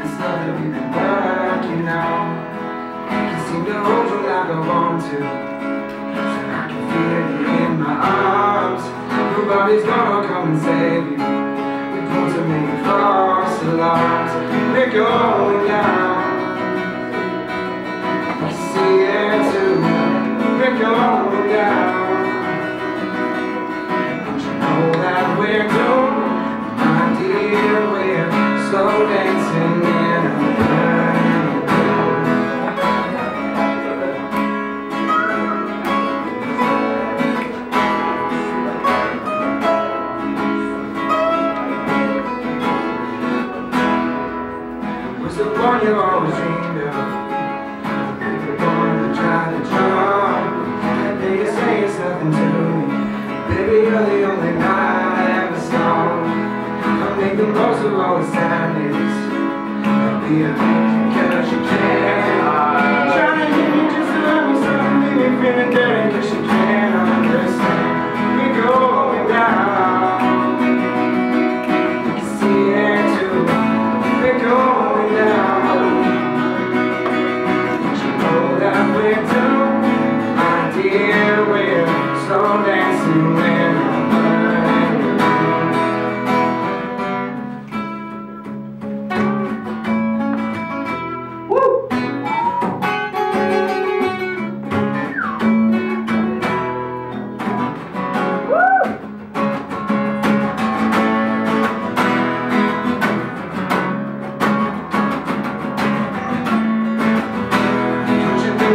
It's love that we've been working out Can seem to hold you like I want to. So I can feel you in my arms. Nobody's gonna come and save you. We're to make it cross the lines. We're going down. I see it too. We're going down. Don't you know that we're going, my dear, we're slow dancing. The one you always dreamed of. The one that tried to jump. And they say it's nothing to me. Baby, you're the only night I ever saw. I make the most of all the sadness. I'll be a cause you can. Trying to get me just to let me something, leave me feeling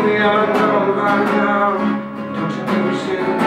Think we know by now? Don't you think we